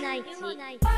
night.